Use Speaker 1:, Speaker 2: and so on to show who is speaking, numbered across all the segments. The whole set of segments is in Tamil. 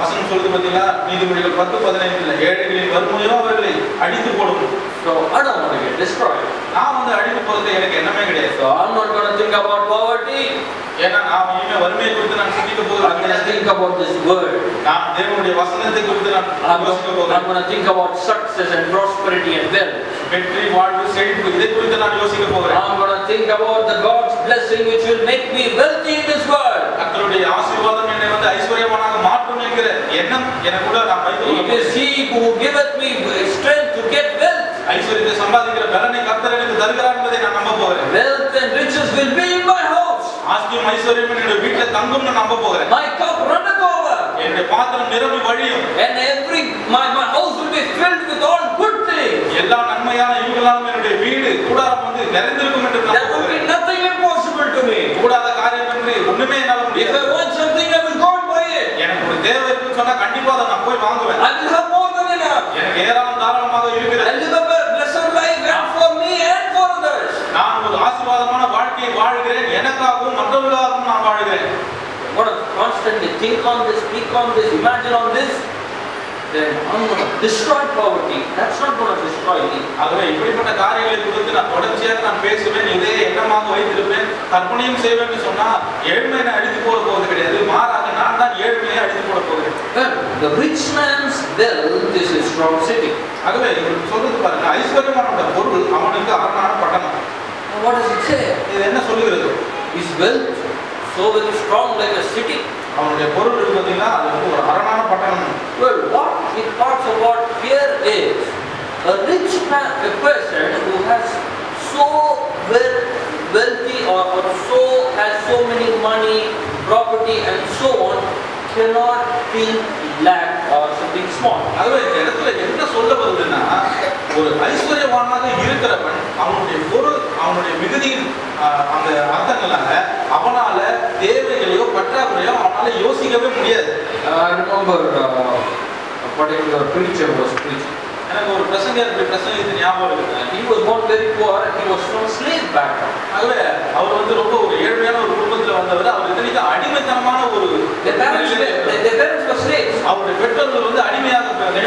Speaker 1: வசனம் சொல்லுது பார்த்தீங்களா நீதிமொழிகள் பத்து பதினைந்துல ஏழைகளின் வறுமையோ அவர்களை அடித்து போடும்
Speaker 2: So I don't want to get destroyed.
Speaker 1: நான் வந்து அடித்து போறது எனக்கு எண்ணமே கிடையாது
Speaker 2: So I'm not going to think about poverty.
Speaker 1: ஏன்னா நான் இனிமே வறுமையை குறித்து நான் சிந்திக்க
Speaker 2: I'm
Speaker 1: போகிறது
Speaker 2: going to
Speaker 1: கிடையாது.
Speaker 2: think about this word.
Speaker 1: நான் தேவனுடைய வசனத்தை குறித்து நான்
Speaker 2: I'm
Speaker 1: யோசிக்க
Speaker 2: going, I'm
Speaker 1: போகிறேன்
Speaker 2: going to think about success and prosperity and wealth.
Speaker 1: வெற்றி வாழ்வு செழிப்பு இதை குறித்து நான் யோசிக்க போகிறேன்
Speaker 2: think about the God's blessing which will make me wealthy in this world.
Speaker 1: கர்த்தருடைய ஆசீர்வாதம் என்னை வந்து ஐஸ்வர்யமானாக மாற்றும் என்கிற எண்ணம் எனக்குள்ள நான்
Speaker 2: It is. He who giveth me strength to get wealth.
Speaker 1: ஐஸ்வர்யத்தை சம்பாதிக்கிற பலனை கர்த்தர் எனக்கு தருகிறார் என்பதை நான் நம்ப போகிறேன்
Speaker 2: Wealth and riches will be in my house.
Speaker 1: ஆஸ்தியும் ஐஸ்வர்யம் என்னுடைய வீட்டுல தங்கும்னு நம்ப போகிறேன்
Speaker 2: My cup runneth over.
Speaker 1: என்னுடைய பாத்திரம் நிரம்பி வழியும்
Speaker 2: And every my, my house will be filled with all good things.
Speaker 1: எல்லா நன்மையான ஈவுகளாலும் என்னுடைய வீடு கூடாரம் வந்து நிறைந்திருக்கும் என்று
Speaker 2: There
Speaker 1: நம்ப
Speaker 2: will be
Speaker 1: போகிறேன்
Speaker 2: nothing impossible to me.
Speaker 1: கூடாத காரியம் என்று ஒண்ணுமே என்னால
Speaker 2: If I
Speaker 1: முடியாது
Speaker 2: want something, I will go and buy it.
Speaker 1: எனக்கு ஒரு தேவை இருக்குன்னு சொன்னா கண்டிப்பா அதை நான் போய் வாங்குவேன்
Speaker 2: I will have more than enough.
Speaker 1: எனக்கு ஏராளம் தாராளமாக
Speaker 2: I
Speaker 1: இருக்கிறது
Speaker 2: live a blessed life and for me and for others.
Speaker 1: நான் ஒரு ஆசீர்வாதமான வாழ்க்கையை வாழ்கிறேன் எனக்காகவும் மற்றவர்களுக்காகவும் நான் வாழ்கிறேன்
Speaker 2: I want to constantly think on this, speak on this, imagine on this. Then I'm going to destroy poverty. That's not going to destroy me.
Speaker 1: ஆகவே இப்படிப்பட்ட காரியங்களை குறித்து நான் தொடர்ச்சியாக நான் பேசுவேன் இதே எண்ணமாக வைத்திருப்பேன் கற்பனையும் செய்வேன்னு சொன்னா ஏழ்மையை நான் அடித்து போட போவது கிடையாது மாறாக நான் தான் ஏழ்மையை அடித்து போட போகிறேன்
Speaker 2: the rich man's wealth is a strong city.
Speaker 1: ஆகவே சொல்றது பாருங்க ஐஸ்வர்யமான பொருள் அவனுக்கு அரணான பட்டணம்
Speaker 2: what does it say?
Speaker 1: இது என்ன சொல்லுகிறது
Speaker 2: Is wealth so very strong like a city?
Speaker 1: அவனுடைய பொருள் இருக்கு பார்த்தீங்கன்னா அது வந்து ஒரு அரணான பட்டணம்
Speaker 2: Well, what it talks about here is a rich man, a person who has so well, wealthy or, or so has so many money, property and so on cannot think lack or something small.
Speaker 1: ஆகவே இந்த இடத்துல என்ன சொல்ல வருதுன்னா ஒரு ஐஸ்வர்யவானாக இருக்கிறவன் அவனுடைய பொருள் அவனுடைய மிகுதியின் அந்த அர்த்தங்களால அவனால தேவைகளையோ பற்றாக்குறையோ அவனால யோசிக்கவே முடியாது
Speaker 2: particular preacher was preaching.
Speaker 1: எனக்கு ஒரு பிரசங்கர் இப்படி பிரசங்கித்து ஞாபகம் இருக்கு
Speaker 2: He was not very poor and he was from slave background.
Speaker 1: ஆகவே அவர் வந்து ரொம்ப ஒரு ஏழ்மையான ஒரு குடும்பத்துல வந்தவர் அவர் இத்தனைக்கும் அடிமைத்தனமான ஒரு. அவருடைய பெற்றோர்கள் வந்து அடிமையாக
Speaker 2: In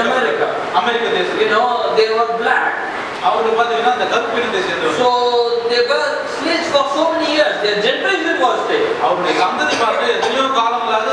Speaker 2: America.
Speaker 1: அமெரிக்க
Speaker 2: You
Speaker 1: தேசத்தில்
Speaker 2: know, they were black.
Speaker 1: அவருக்கு பாத்தீங்கன்னா அந்த கருப்பு இனத்தை சேர்ந்தவர்
Speaker 2: So they were slaves for so many years. Their generation was slave.
Speaker 1: அவருடைய சந்ததி பார்த்து எத்தனையோ காலங்களாக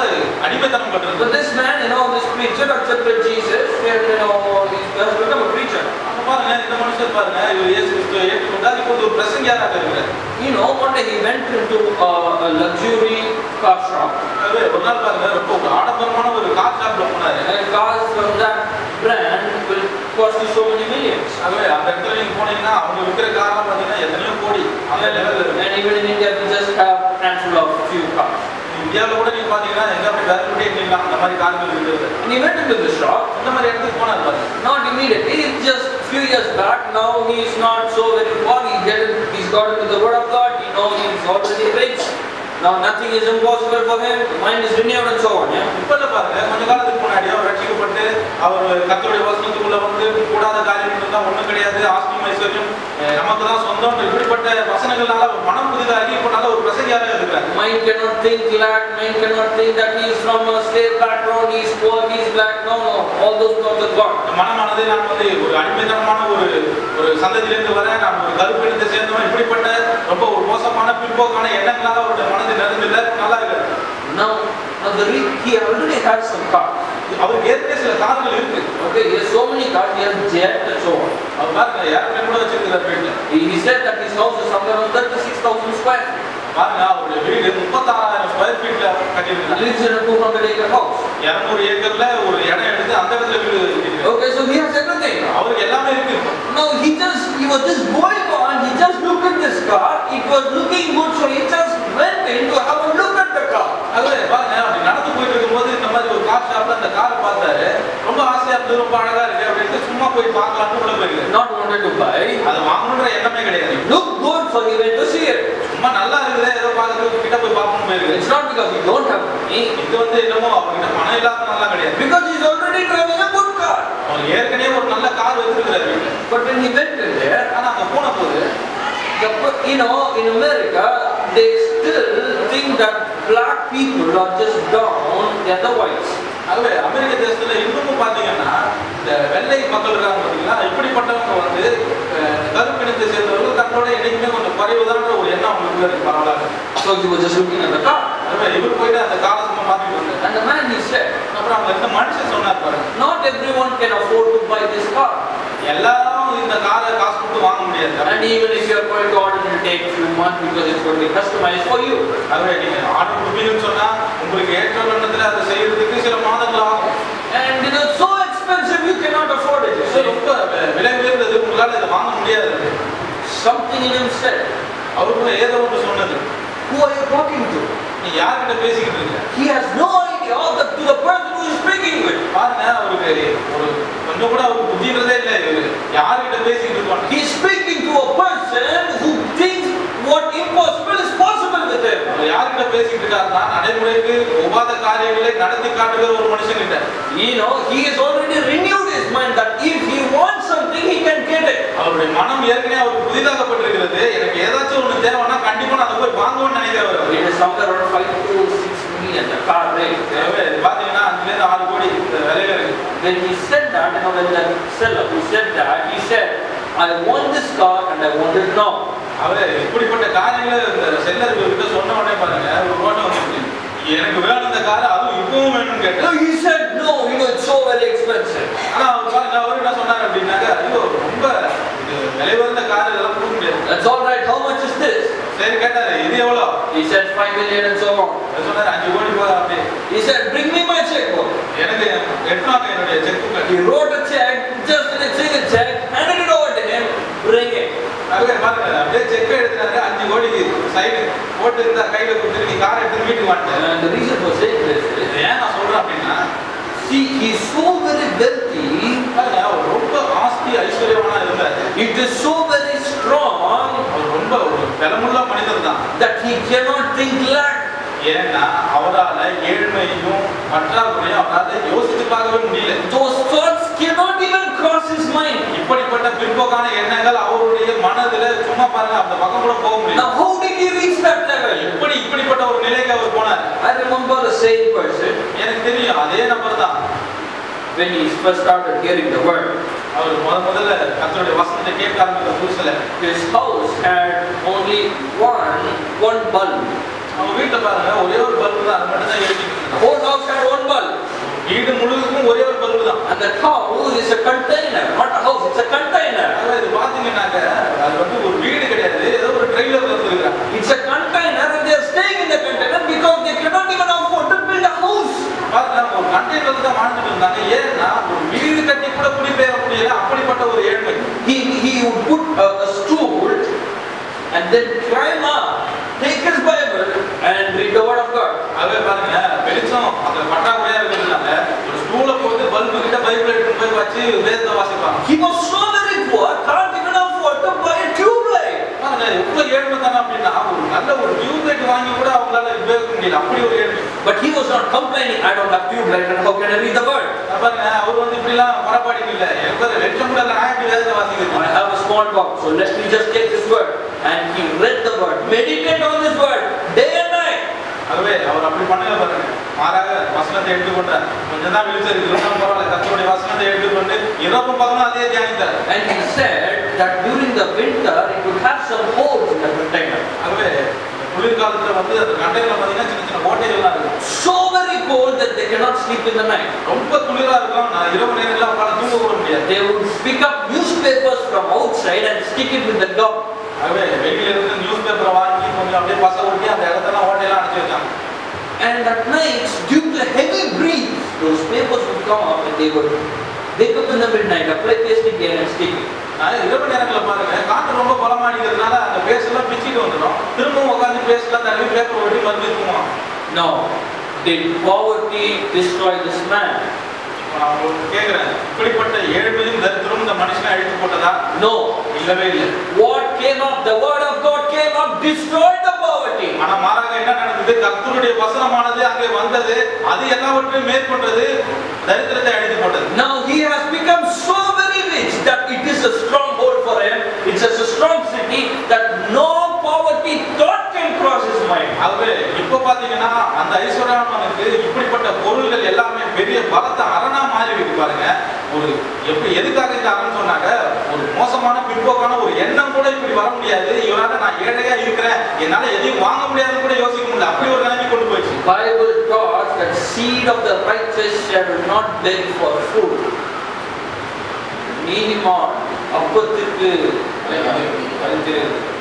Speaker 1: அடிமைத்தனம்
Speaker 2: But
Speaker 1: பட்டிருந்தது
Speaker 2: this man, you know, this preacher accepted Jesus and, you know, he has become a preacher.
Speaker 1: அப்ப பாருங்க இந்த மனுஷர் பாருங்க இவர் இயேசு கிறிஸ்துவை ஏற்றுக்கொண்டார் இப்போ ஒரு பிரசங்கியாராக இருக்கிறார்
Speaker 2: You know, one day he went into uh, a luxury car shop
Speaker 1: ஆகவே ஒரு நாள் பாருங்க ரொம்ப ஒரு ஆடம்பரமான ஒரு கார் ஷாப்ல போனாரு
Speaker 2: and cars from that brand will cost you so many millions.
Speaker 1: ஆகவே அந்த இடத்துல நீங்க போனீங்கன்னா அவங்க விற்கிற கார்லாம் பாத்தீங்கன்னா எத்தனையோ கோடி அந்த லெவல்ல இருக்கு
Speaker 2: And even in India, we just have handful of few cars.
Speaker 1: இந்தியாவில் கூட நீங்க பாத்தீங்கன்னா எங்க அப்படி வேற விட்டு எங்கலாம் அந்த மாதிரி கார்கள் இருக்கிறது
Speaker 2: And he went into the shop,
Speaker 1: இந்த மாதிரி இடத்துக்கு போனார் பாருங்க
Speaker 2: not immediately, it's just few years back. Now he is not so very poor. He get, he's got into the word of God. He knows he's already rich. Now nothing is impossible for him. Mind is renewed and so on. Yeah.
Speaker 1: இப்போ இல்ல பாருங்க கொஞ்ச காலத்துக்கு முன்னாடி அவர் ரட்சிக்கப்பட்டு அவர் கத்தோடைய வசனத்துக்குள்ள வந்து கூடாத காரியம் இருந்தால் ஒன்றும் கிடையாது ஆஸ்தியும் ஐஸ்வர்யம் நமக்கு தான் சொந்தம் இப்படிப்பட்ட வசனங்களால அவர் மனம் புதிதாகி இப்ப நல்ல ஒரு பிரசங்கியாராக இருக்கிறார்
Speaker 2: Mind cannot think lack. Mind cannot think that he is from a slave background. He is poor. He is black. No, no. All those
Speaker 1: மனமானது நான் வந்து ஒரு அடிமைத்தனமான ஒரு ஒரு சந்ததியிலிருந்து வரேன் நான் ஒரு கருப்பு இனத்தை சேர்ந்தவன் இப்படிப்பட்ட ரொம்ப ஒரு மோசமான பிற்போக்கான எண்ணங்களால அவருடைய மனது நிறைந்தில்ல நல்லா முப்பத்தாறாயிரம் square ஃபீட்ல
Speaker 2: He
Speaker 1: கட்டியிருக்காரு
Speaker 2: lives in a 200 acre house.
Speaker 1: இருநூறு ஏக்கர்ல ஒரு இடம் எடுத்து அந்த இடத்துல வீடு கட்டியிருக்காரு.
Speaker 2: Okay, so he has everything.
Speaker 1: அவருக்கு எல்லாமே இருக்கு
Speaker 2: Now he just, he was just going on, he just looked at this car, it was looking good, so he just went in to have a look at the car.
Speaker 1: அதுல பாருங்க மாதிரி ஒரு கார் ஷாப்ல அந்த காரை பார்த்தாரு. ரொம்ப ஆசையா இருந்தது ரொம்ப அழகா இருக்கு அப்படின்ட்டு சும்மா போய் பார்க்கலாம்னு உள்ள போயிருக்காரு.
Speaker 2: Not wanted to buy,
Speaker 1: அது வாங்கணுன்ற எண்ணமே கிடையாது.
Speaker 2: Looked good, so he went to see it.
Speaker 1: சும்மா நல்லா இருக்குதே ஏதோ பார்க்கறதுக்கு கிட்ட போய் பார்க்கணும் போயிருக்கு
Speaker 2: It's not because he don't have money,
Speaker 1: இது வந்து என்னமோ அவர்கிட்ட பணம் இல்லாத நல்லா கிடையாது.
Speaker 2: Because he's already driving a good car.
Speaker 1: அவர் ஏற்கனவே ஒரு நல்ல கார் வச்சிருக்கிறாரு. வீட்டுல
Speaker 2: But when he went in there,
Speaker 1: ஆனா அங்க போன போது
Speaker 2: you know, in America, they still think that black people are just down than the whites.
Speaker 1: ஆகவே அமெரிக்க தேசத்துல இன்னமும் பாத்தீங்கன்னா இந்த வெள்ளை மக்கள் இருக்காங்க பாத்தீங்களா இப்படிப்பட்டவங்க வந்து கருப்பினத்தை சேர்ந்தவர்கள் தங்களோட என்னைக்குமே கொஞ்சம் குறைவுதான்ற ஒரு எண்ணம் அவங்களுக்கு இருக்கு பரவாயில்ல
Speaker 2: at the car.
Speaker 1: ஆகவே இவர் போயிட்டு அந்த இருந்தாரு
Speaker 2: And the man he said,
Speaker 1: அப்புறம் அவங்க இந்த மனுஷன் சொன்னார் பாருங்க
Speaker 2: Not everyone can afford to buy this car.
Speaker 1: எல்லாரும் இந்த காரை காசு கொடுத்து வாங்க முடியாது
Speaker 2: And even if you are going to order, it will take few months because it's going to be customized for you.
Speaker 1: ஆகவே நீங்க ஆர்டர் கொடுப்பீங்கன்னு சொன்னா உங்களுக்கு ஏற்ற வண்ணத்துல அதை செய்யறதுக்கு சில மாதங்கள் ஆகும்
Speaker 2: And it is so expensive you cannot afford it. see.
Speaker 1: ரொம்ப விலை உயர்ந்தது உங்களால இதை வாங்க முடியாது
Speaker 2: Something in him said,
Speaker 1: அவருக்குள்ள ஏதோ ஒன்று சொன்னது
Speaker 2: Who are you talking to?
Speaker 1: நீ யார்கிட்ட பேசிக்கிட்டு இருக்க
Speaker 2: He has no idea of the, to the person who is speaking with.
Speaker 1: பாருங்க அவருக்கு ஒரு கொஞ்சம் கூட அவருக்கு புத்தின்றதே இல்லை இவரு யார்கிட்ட பேசிக்கிட்டு இருக்காங்க
Speaker 2: He is speaking to a person who thinks what impossible is possible with him.
Speaker 1: அவர் யார்கிட்ட பேசிக்கிட்டு இருக்காருன்னா நடைமுறைக்கு ஒவ்வாத காரியங்களை நடத்தி காட்டுகிற ஒரு மனுஷன் கிட்ட
Speaker 2: You know, he has already renewed his mind that if he wants something, he can get it.
Speaker 1: அவருடைய மனம் ஏற்கனவே அவருக்கு புதிதாக்கப்பட்டிருக்கிறது எனக்கு ஏதாச்சும் ஒண்ணு தேவைன்னா கண்டிப்பா நான் அதை போய் வாங்குவேன்னு நினைக்கிறவர் அவர்.
Speaker 2: It is somewhere around 5 to 6 million, the car rate.
Speaker 1: ஆகவே இது பாத்தீங்கன்னா அஞ்சுல இருந்து ஆறு கோடி இந்த விலையில இருக்கு
Speaker 2: When he said that, you know, when the seller who said that, he said, I want this car and I want it now.
Speaker 1: அவர் இப்படிப்பட்ட காரியங்களை இந்த செல்லர் கிட்ட சொன்ன உடனே பாருங்க ஒரு ஓட்டம் வந்துச்சு எனக்கு வேணும் இந்த கார் அதுவும் இப்பவும் வேணும்னு
Speaker 2: No,
Speaker 1: கேட்டேன்
Speaker 2: he said, no, you know, it's so very expensive.
Speaker 1: ஆனா அவர் பாருங்க அவர் என்ன சொன்னாரு அப்படின்னாக்க ஐயோ ரொம்ப இது விலை உயர்ந்த கார் இதெல்லாம் கொடுக்க முடியாது
Speaker 2: That's all right, how much is this?
Speaker 1: சரி கேட்டாரு. இது எவ்வளோ?
Speaker 2: He said 5 million and so on.
Speaker 1: சொன்னாரு அஞ்சு கோடி போதா அப்படி.
Speaker 2: He said, bring me my checkbook.
Speaker 1: எனக்கு எட்டுனாங்க என்னுடைய cheque
Speaker 2: He wrote a check, just in a single check, handed it over to him, bring it.
Speaker 1: அதுவே பாருங்க அப்படியே செக் எடுத்துறாரு அஞ்சு கோடிக்கு சைடு போட்டு இருந்தா கையில கொடுத்துட்டு நீ காரை எடுத்து வீட்டுக்கு
Speaker 2: for saying this is,
Speaker 1: இது ஏன் நான் சொல்றேன் அப்படின்னா
Speaker 2: see, he's so very wealthy,
Speaker 1: ரொம்ப ஆஸ்தி ஐஸ்வர்யவனா இருந்தாரு.
Speaker 2: It is so very strong
Speaker 1: அவர் ரொம்ப ஒரு பலமுள்ள மனிதர் தான்
Speaker 2: that he cannot think lack.
Speaker 1: ஏன்னா அவரால ஏழ்மையும் பற்றாக்குறையும் அவரால் யோசிச்சு பார்க்கவே முடியல
Speaker 2: Those thoughts cannot even cross his mind.
Speaker 1: இப்படிப்பட்ட பிற்போக்கான எண்ணங்கள் அவருடைய மனதுல சும்மா பாருங்க அந்த பக்கம் கூட போக முடியல
Speaker 2: Now, how did he reach that level?
Speaker 1: எப்படி இப்படிப்பட்ட ஒரு நிலைக்கு அவர் போனார்
Speaker 2: I remember the same person
Speaker 1: எனக்கு தெரியும் அதே நபர் தான்
Speaker 2: when he first started hearing the word.
Speaker 1: அவர் முத முதல்ல கத்தருடைய வசனத்தை கேட்க ஆரம்பித்த புதுசுல
Speaker 2: His house had only one one bulb.
Speaker 1: அவங்க வீட்டுல பாருங்க ஒரே ஒரு பல்பு தான் அது மட்டும் தான்
Speaker 2: The
Speaker 1: எரிஞ்சுட்டு
Speaker 2: whole house had one bulb.
Speaker 1: வீடு முழுவதுக்கும் ஒரே ஒரு பல்பு தான்
Speaker 2: that house is a container, not a house, it's a container.
Speaker 1: அதாவது இது பாத்தீங்கன்னாக்க அது வந்து ஒரு வீடு கிடையாது ஏதோ ஒரு ட்ரெய்லர் வந்துருக்காங்க
Speaker 2: It's a container and they are staying in the container because they cannot even afford to build a house.
Speaker 1: பாருங்க ஒரு கண்டெய்னர் தான் வாழ்ந்துட்டு இருந்தாங்க ஏன்னா ஒரு வீடு கட்டி கூட குடிபெயர முடியல அப்படிப்பட்ட ஒரு ஏழ்மை
Speaker 2: He, he would put a, a stool and then climb up, take his Bible and read the word of God.
Speaker 1: அதே பாருங்க வெளிச்சம் அந்த பற்றாக்குறையா இருக்கிறதுனால ஒரு ஸ்டூலை போட்டு பல்பு கிட்ட பைபிள் எடுத்து போய் வச்சு வேதத்தை வாசிப்பாங்க
Speaker 2: He was so very poor, can't even afford to buy a tube light.
Speaker 1: பாருங்க எவ்வளவு ஏழ்மை தானே அப்படின்னா ஒரு நல்ல ஒரு டியூப் லைட் வாங்கி கூட அவங்களால உபயோகிக்க முடியல அப்படி ஒரு ஏழ்மை
Speaker 2: But he was not complaining, I don't have tube light and how can I read the word?
Speaker 1: அது பாருங்க அவர் வந்து இப்படிலாம் பரப்பாடி இல்ல எனக்கு ஒரு வெளிச்சம் கூட இல்ல, நான் எப்படி வேதத்தை
Speaker 2: I
Speaker 1: வாசிக்கிறது
Speaker 2: have a small box, so let me just take this word. And he read the word, meditate on this word day and night.
Speaker 1: ஆகவே அவர் அப்படி பண்ணல பாருங்க மாறாக வசனத்தை எடுத்துக்கொண்டார் கொஞ்சம் தான் வெளிச்சம் இருந்தாலும் பரவாயில்ல. கத்தருடைய வசனத்தை எடுத்துக்கொண்டு இரவு பகலும் அதே தியானித்தார்
Speaker 2: And he said that during the winter it would have some holes in the container.
Speaker 1: ஆகவே குளிர்காலத்துல வந்து அந்த கண்டையில பாத்தீங்கன்னா சின்ன சின்ன ஓட்டைகள்லாம் இருக்கும்.
Speaker 2: So very cold that they cannot sleep in the night.
Speaker 1: ரொம்ப குளிரா இருக்கும். நான் இரவு நேரத்துல உட்காந்து தூங்க கூட முடியாது.
Speaker 2: They would pick up newspapers from outside and stick it with the gum.
Speaker 1: ஆகவே வெளியில இருந்து நியூஸ் பேப்பரை வாங்கி கொஞ்சம் அப்படியே பச ஊட்டி அந்த இடத்தெல்லாம் ஓட்டையெல்லாம் அடைச்சு வச்சாங்க.
Speaker 2: And at night, due to heavy breeze, those papers would come up and they would wake up in the midnight, apply paste again and stick it.
Speaker 1: நான் இரவு நேரத்துல பாருங்க காற்று ரொம்ப பலமாடிக்கிறதுனால அந்த பேஸ்ட்லாம் பிச்சுட்டு வந்துடும் திரும்பவும் உட்காந்து பேஸ்ட்லாம் தடவி பேப்பர் ஒட்டி மறுபடியும் தூங்குவான்
Speaker 2: Now, did poverty destroy this man?
Speaker 1: கேட்கிறேன் இப்படிப்பட்ட ஏழ்மையும் தரித்திரம் இந்த மனுஷனை அழித்து போட்டதா
Speaker 2: No.
Speaker 1: இல்லவே இல்லை
Speaker 2: What came up? The word of God came up, destroyed the poverty.
Speaker 1: ஆனா மாறாக என்ன நடந்தது கர்த்தருடைய வசனமானது அங்கே வந்தது அது எல்லாவற்றையும் மேற்கொண்டது தரித்திரத்தை அழித்து போட்டது
Speaker 2: Now he has become so very rich that it is a stronghold for him. It's a strong city that no poverty thought can cross his mind.
Speaker 1: ஆகவே இப்ப பாத்தீங்கன்னா பொருள்கள் எல்லாமே பெரிய பலத்த அரணா மாறி இருக்கு பாருங்க ஒரு எப்படி எதுக்காக இந்த அரண் சொன்னாங்க? ஒரு மோசமான பிற்போக்கான ஒரு எண்ணம் கூட இப்படி வர முடியாது. இவரால நான் ஏழையா இருக்கிறேன். என்னால எதையும் வாங்க முடியாதுன்னு கூட யோசிக்க முடியல. அப்படி ஒரு நிலைமை கொண்டு போயிடுச்சு.
Speaker 2: Bible taught that seed of the righteous shall not beg for food. நீதிமான் அப்பத்திற்கு அழைக்கிறது.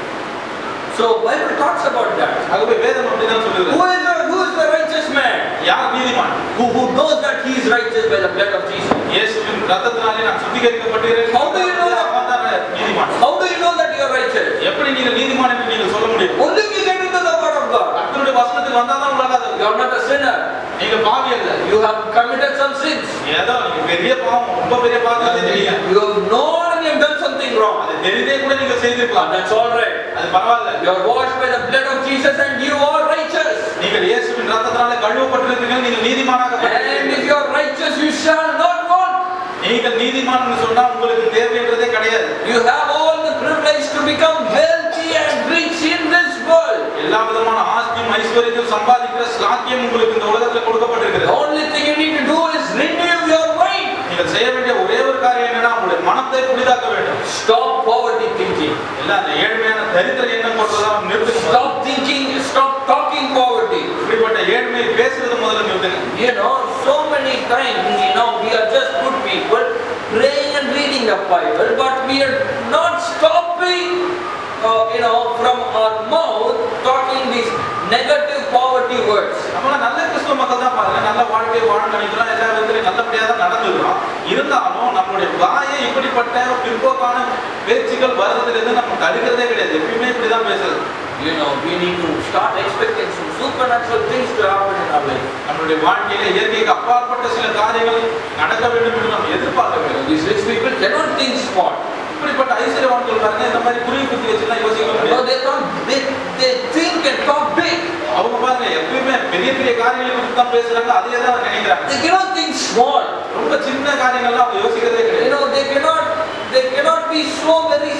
Speaker 2: So Bible talks about that.
Speaker 1: ஆகவே வேதம் அப்படிதான்
Speaker 2: Who
Speaker 1: சொல்லுது
Speaker 2: is the, who is the righteous man?
Speaker 1: யார் நீதிமான்
Speaker 2: Who, who knows that he is righteous by the blood of Jesus?
Speaker 1: இயேசுவின் ரத்தத்தினாலே நான் சுத்திகரிக்கப்பட்டிருக்கிறேன்
Speaker 2: How do you know that?
Speaker 1: அவன் தான் நீதிமான்
Speaker 2: How do you know that you are righteous?
Speaker 1: எப்படி நீங்க நீதிமான் என்று நீங்க சொல்ல முடியும்
Speaker 2: Only we get into the word of God.
Speaker 1: கர்த்தருடைய வசனத்துக்கு வந்தா தான் உங்களால
Speaker 2: You
Speaker 1: அது
Speaker 2: are not a sinner.
Speaker 1: நீங்க பாவி அல்ல
Speaker 2: You have committed some sins.
Speaker 1: ஏதோ நீங்க பெரிய பாவம் ரொம்ப பெரிய பாவம் செஞ்சீங்க
Speaker 2: You have known something wrong.
Speaker 1: அது தெரிந்தே கூட நீங்க
Speaker 2: But
Speaker 1: செய்திருக்கலாம்
Speaker 2: that's all right.
Speaker 1: அது பரவாயில்ல
Speaker 2: You are washed by the blood of Jesus and you are righteous.
Speaker 1: நீங்கள் இயேசுவின் ரத்தத்தினால கழுவப்பட்டிருக்கிறீர்கள் நீங்கள் நீதிமானாக
Speaker 2: And if you are righteous, you shall not want.
Speaker 1: நீங்கள் நீதிமான் சொன்னா உங்களுக்கு தேவைன்றதே கிடையாது
Speaker 2: You have all the privilege to become wealthy and rich in this world.
Speaker 1: எல்லா விதமான ஆஸ்தியும் ஐஸ்வர்யத்தையும் சம்பாதிக்கிற சாக்கியம் உங்களுக்கு இந்த உலகத்துல
Speaker 2: The
Speaker 1: கொடுக்கப்பட்டிருக்கிறது
Speaker 2: only thing you need to do is renew your mind.
Speaker 1: நீங்கள் செய்ய வேண்டிய மனத்தை புதிதாக்க வேண்டும்
Speaker 2: Stop poverty thinking.
Speaker 1: எல்லாம் அந்த ஏழ்மையான தரித்திர எண்ணம் கொண்டதான் நிறுத்துங்க
Speaker 2: Stop thinking, stop talking poverty.
Speaker 1: இப்படிப்பட்ட ஏழ்மையை பேசுறது முதல்ல நிறுத்துங்க
Speaker 2: You know, so many times, you know, we are just good people praying and reading the Bible, but we are not stopping, uh, you know, from our mouth talking these negative poverty words.
Speaker 1: நம்மள நல்ல கிறிஸ்துவ மக்கள் தான் பாருங்க நல்ல வாழ்க்கையை வாழ நினைக்கிறோம் எல்லா விதத்திலையும் நல்லபடியா தான் நடந்துக்கிறோம் இருந்தாலும் நம்மளுடைய வாயை இப்படிப்பட்ட பிற்போக்கான பேச்சுகள் வர்றதுலேருந்து நம்ம தடுக்கிறதே கிடையாது எப்பயுமே இப்படிதான் பேசுறது
Speaker 2: You know, we need to start expecting some supernatural things to happen in our life.
Speaker 1: நம்மளுடைய வாழ்க்கையில இயற்கைக்கு அப்பாற்பட்ட சில காரியங்கள் நடக்க வேண்டும் என்று நம்ம எதிர்பார்க்க வேண்டும்
Speaker 2: These rich people cannot think small.
Speaker 1: இப்படிப்பட்ட ஐஸ்வர்யவான்கள் பாருங்க இந்த மாதிரி குருவி குத்தி வச்சுலாம் யோசிக்க
Speaker 2: No,
Speaker 1: முடியாது
Speaker 2: they talk big, they think and talk big.
Speaker 1: அவங்க பாருங்க எப்பயுமே பெரிய பெரிய காரியங்களை குறித்து தான் பேசுறாங்க அதே தான் நினைக்கிறாங்க
Speaker 2: They cannot think small.
Speaker 1: ரொம்ப சின்ன காரியங்கள்லாம் அவங்க யோசிக்கிறதே
Speaker 2: You
Speaker 1: கிடையாது
Speaker 2: know, they cannot, they cannot be so very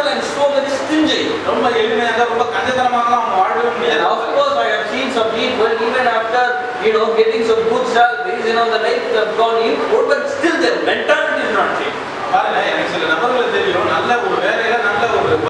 Speaker 2: simple and so very stingy.
Speaker 1: ரொம்ப எளிமையாக ரொம்ப கஞ்சத்தனமாகலாம் அவங்க வாழவே
Speaker 2: And
Speaker 1: முடியாது
Speaker 2: of course, I have seen some people, even after, you know, getting some good salaries, you know, the life have gone improved, but still their mentality is not changed.
Speaker 1: பாருங்க எனக்கு சில நபர்களை தெரியும் நல்ல ஒரு வேலையில நல்ல ஒரு